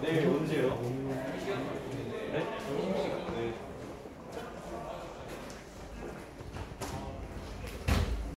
내일 언제요?